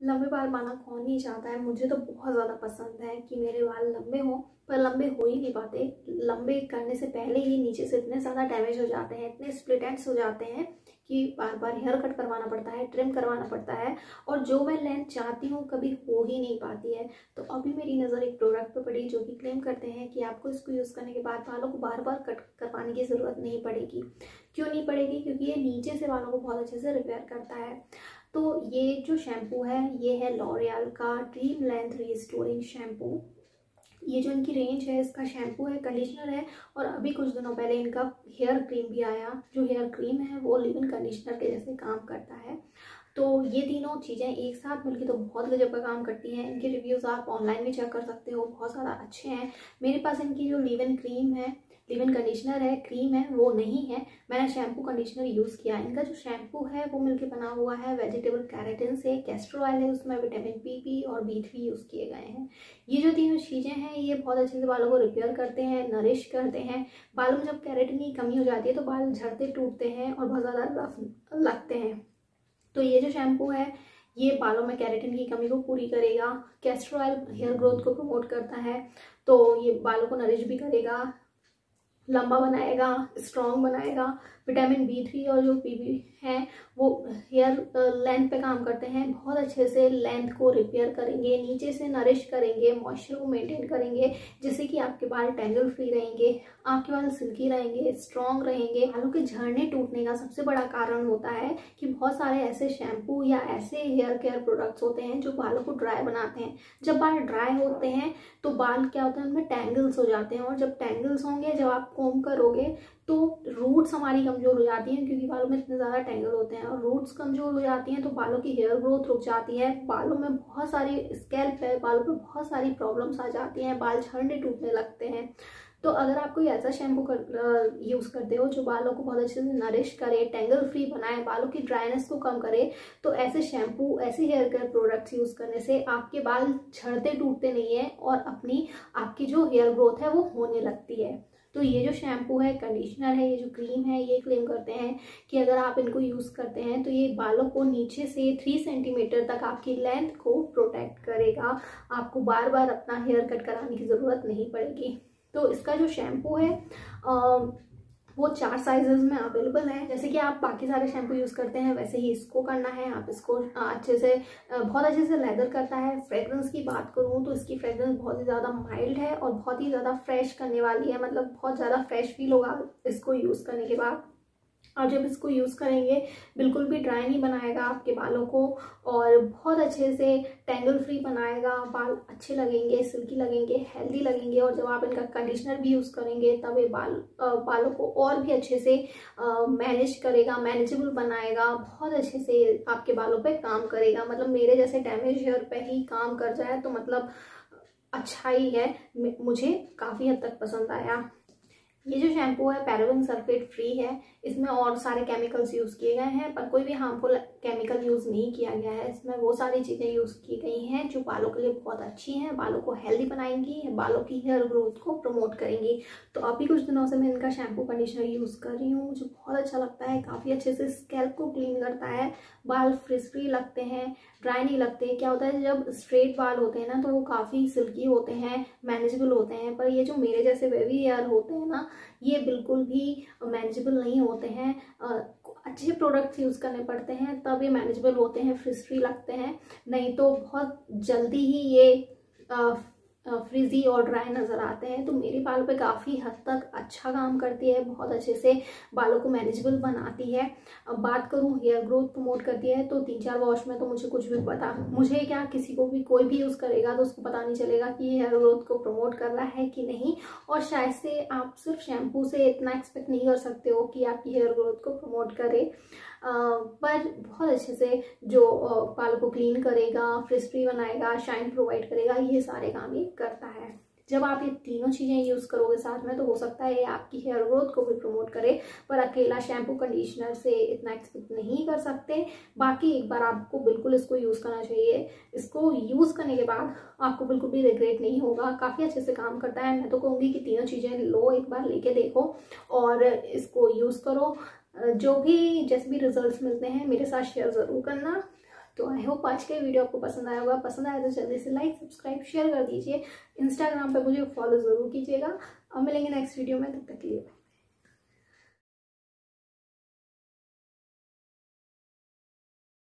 लंबे बाल पाना कौन नहीं चाहता है? मुझे तो बहुत ज़्यादा पसंद है कि मेरे बाल लंबे हों, पर लंबे हो ही नहीं पाते। लंबे करने से पहले ही नीचे से इतने ज़्यादा डैमेज हो जाते हैं, इतने स्प्लिट एंड्स हो जाते हैं कि बार बार हेयर कट करवाना पड़ता है ट्रिम करवाना पड़ता है, और जो मैं लेंथ चाहती हूँ कभी हो ही नहीं पाती है। तो अभी मेरी नज़र एक प्रोडक्ट पर पड़ी जो कि क्लेम करते हैं कि आपको इसको यूज़ करने के बाद बालों को बार बार कट करवाने की ज़रूरत नहीं पड़ेगी। क्यों नहीं पड़ेगी? क्योंकि ये नीचे से बालों को बहुत अच्छे से रिपेयर करता है। तो ये जो शैम्पू है, ये है लॉरियल का ड्रीम लेंथ रिस्टोरिंग शैम्पू ये जो इनकी रेंज है, इसका शैम्पू है कंडीशनर है और अभी कुछ दिनों पहले इनका हेयर क्रीम भी आया। जो हेयर क्रीम है, वो लिव इन कंडीशनर के जैसे काम करता है। तो ये तीनों चीज़ें एक साथ मिलकर तो बहुत गजब का काम करती हैं। इनके रिव्यूज़ आप ऑनलाइन भी चेक कर सकते हो, बहुत ज़्यादा अच्छे हैं। मेरे पास इनकी जो लिव इन क्रीम है लिवन कंडीशनर है क्रीम है, वो नहीं है। मैंने शैम्पू कंडीशनर यूज़ किया। इनका जो शैम्पू है, वो मिलके बना हुआ है। वेजिटेबल कैरेटिन से कैस्टर ऑयल है, उसमें विटामिन पी पी और बी थ्री यूज़ किए गए हैं। ये जो तीनों चीज़ें हैं, ये बहुत अच्छे से बालों को रिपेयर करते हैं नरिश करते हैं। बालों में जब कैरेटिन की कमी हो जाती है तो बाल झड़ते टूटते हैं और बहुत ज़्यादा रफ लगते हैं। तो ये जो शैम्पू है, ये बालों में कैरेटिन की कमी को पूरी करेगा। कैस्टर ऑयल हेयर ग्रोथ को प्रमोट करता है। तो ये बालों को नरिश भी करेगा। लंबा बनाएगा स्ट्रॉन्ग बनाएगा। विटामिन बी थ्री और जो पी बी हैं, वो हेयर लेंथ पे काम करते हैं। बहुत अच्छे से लेंथ को रिपेयर करेंगे, नीचे से नरिश करेंगे मॉइस्चर को मेंटेन करेंगे, जिससे कि आपके बाल टेंगल फ्री रहेंगे, आपके बाल सिल्की रहेंगे स्ट्रॉन्ग रहेंगे। बालों के झड़ने टूटने का सबसे बड़ा कारण होता है कि बहुत सारे ऐसे शैम्पू या ऐसे हेयर केयर प्रोडक्ट्स होते हैं जो बालों को ड्राई बनाते हैं। जब बाल ड्राई होते हैं तो बाल क्या होता है? उनमें टैंगल्स हो जाते हैं और जब टैंगल्स होंगे, जब आप कोम करोगे तो रूट्स हमारी कमज़ोर हो जाती हैं, क्योंकि बालों में इतने ज़्यादा टैंगल होते हैं। और रूट्स कमज़ोर हो जाती हैं तो बालों की हेयर ग्रोथ रुक जाती है। बालों में बहुत सारी स्कैल्प है, बालों पर बहुत सारी प्रॉब्लम्स आ जाती हैं, बाल झड़ने टूटने लगते हैं। तो अगर आप कोई ऐसा शैम्पू कर यूज़ करते हो जो बालों को बहुत अच्छे से नरिश करे टेंगल फ्री बनाए, बालों की ड्राइनेस को कम करे तो ऐसे शैम्पू ऐसे हेयर केयर प्रोडक्ट्स यूज़ करने से आपके बाल झड़ते टूटते नहीं है और अपनी, आपकी जो हेयर ग्रोथ है वो होने लगती है। तो ये जो शैम्पू है कंडीशनर है ये जो क्रीम है ये क्लेम करते हैं कि अगर आप इनको यूज़ करते हैं तो ये बालों को नीचे से थ्री सेंटीमीटर तक आपकी लेंथ को प्रोटेक्ट करेगा। आपको बार बार अपना हेयर कट कराने की ज़रूरत नहीं पड़ेगी। तो इसका जो शैम्पू है आ, वो चार साइजेस में अवेलेबल है। जैसे कि आप बाकी सारे शैम्पू यूज़ करते हैं, वैसे ही इसको करना है। आप इसको अच्छे से बहुत अच्छे से लेदर करता है। फ्रेगरेंस की बात करूँ तो इसकी फ्रेगरेंस बहुत ही ज़्यादा माइल्ड है और बहुत ही ज़्यादा फ्रेश करने वाली है। मतलब बहुत ज़्यादा फ्रेश फील होगा इसको यूज़ करने के बाद। और जब इसको यूज़ करेंगे, बिल्कुल भी ड्राई नहीं बनाएगा आपके बालों को और बहुत अच्छे से टेंगल फ्री बनाएगा। बाल अच्छे लगेंगे सिल्की लगेंगे हेल्दी लगेंगे और जब आप इनका कंडीशनर भी यूज़ करेंगे, तब ये बाल बालों को और भी अच्छे से मैनेज करेगा मैनेजेबल बनाएगा, बहुत अच्छे से आपके बालों पे काम करेगा। मतलब मेरे जैसे डैमेज हेयर पे ही काम कर जाए तो मतलब अच्छा ही। है मुझे काफ़ी हद तक पसंद आया। ये जो शैम्पू है पैराबिन सल्फेट फ्री है, इसमें और सारे केमिकल्स यूज़ किए गए हैं, पर कोई भी हार्मफुल केमिकल यूज़ नहीं किया गया है। इसमें वो सारी चीज़ें यूज़ की गई हैं, जो बालों के लिए बहुत अच्छी हैं, बालों को हेल्दी बनाएँगी, बालों की हेयर ग्रोथ को प्रमोट करेंगी। तो अभी कुछ दिनों से मैं इनका शैम्पू कंडीशनर यूज़ कर रही हूँ, मुझे बहुत अच्छा लगता है, काफ़ी अच्छे से स्कैल्प को क्लीन करता है, बाल फ्रिज फ्री लगते हैं ड्राई नहीं लगते। क्या होता है, जब स्ट्रेट बाल होते हैं ना तो वो काफ़ी सिल्की होते हैं मैनेजेबल होते हैं। पर ये जो मेरे जैसे वेवी हेयर होते हैं ना, ये बिल्कुल भी मैनेजेबल नहीं होते हैं। अच्छे प्रोडक्ट्स यूज़ करने पड़ते हैं, तब ये मैनेजेबल होते हैं फ्रिस्ट्री लगते हैं। नहीं तो बहुत जल्दी ही ये फ्रिजी और ड्राई नज़र आते हैं तो मेरे बालों पे काफ़ी हद तक अच्छा काम करती है, बहुत अच्छे से बालों को मैनेजेबल बनाती है। अब बात करूँ हेयर ग्रोथ प्रमोट करती है तो तीन चार वॉश में तो मुझे कुछ भी पता, मुझे क्या किसी को भी, कोई भी यूज़ करेगा तो उसको पता नहीं चलेगा कि हेयर ग्रोथ को प्रमोट कर रहा है कि नहीं। और शायद से आप सिर्फ़ शैम्पू से इतना एक्सपेक्ट नहीं कर सकते हो कि आपकी हेयर ग्रोथ को प्रमोट करे। पर बहुत अच्छे से जो बाल को क्लीन करेगा फ्रिज फ्री बनाएगा शाइन प्रोवाइड करेगा, ये सारे काम ये करता है। जब आप ये तीनों चीज़ें यूज़ करोगे साथ में तो हो सकता है ये आपकी हेयर ग्रोथ को भी प्रमोट करे, पर अकेला शैम्पू कंडीशनर से इतना एक्सपेक्ट नहीं कर सकते। बाकी एक बार आपको बिल्कुल इसको यूज़ करना चाहिए। इसको यूज़ करने के बाद आपको बिल्कुल भी रिग्रेट नहीं होगा। काफ़ी अच्छे से काम करता है। मैं तो कहूँगी कि तीनों चीज़ें लो एक बार लेके देखो और इसको यूज़ करो। जो भी जैसे भी रिजल्ट्स मिलते हैं, मेरे साथ शेयर ज़रूर करना। तो आई होप आज के वीडियो आपको पसंद आया होगा। पसंद आया तो जल्दी से लाइक सब्सक्राइब शेयर कर दीजिए। इंस्टाग्राम पर मुझे फॉलो ज़रूर कीजिएगा। अब मिलेंगे नेक्स्ट वीडियो में, तब तक के लिए